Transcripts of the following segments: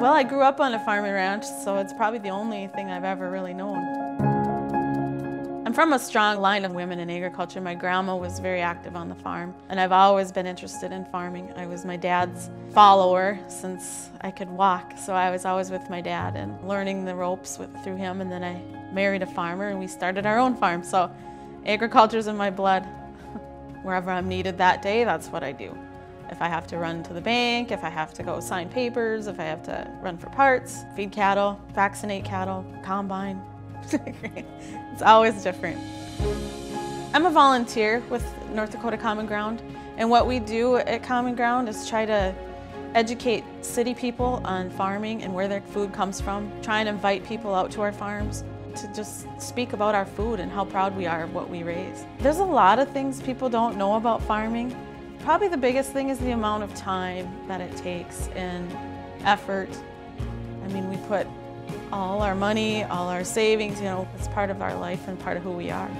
Well, I grew up on a farm and ranch, so it's probably the only thing I've ever really known. I'm from a strong line of women in agriculture. My grandma was very active on the farm, and I've always been interested in farming. I was my dad's follower since I could walk, so I was always with my dad and learning the ropes with, through him, and then I married a farmer and we started our own farm. So agriculture's in my blood. Wherever I'm needed that day, that's what I do. If I have to run to the bank, if I have to go sign papers, if I have to run for parts, feed cattle, vaccinate cattle, combine. it's always different. I'm a volunteer with North Dakota Common Ground, and what we do at Common Ground is try to educate city people on farming and where their food comes from, try and invite people out to our farms to just speak about our food and how proud we are of what we raise. There's a lot of things people don't know about farming. Probably the biggest thing is the amount of time that it takes and effort. I mean, we put all our money, all our savings, you know, it's part of our life and part of who we are.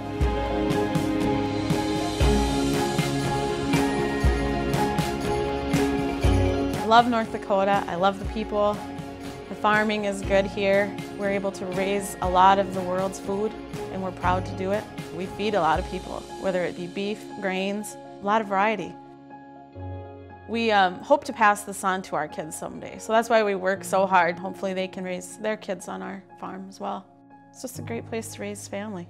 I love North Dakota. I love the people. The farming is good here. We're able to raise a lot of the world's food and we're proud to do it. We feed a lot of people, whether it be beef, grains, a lot of variety. We um, hope to pass this on to our kids someday. So that's why we work so hard. Hopefully they can raise their kids on our farm as well. It's just a great place to raise family.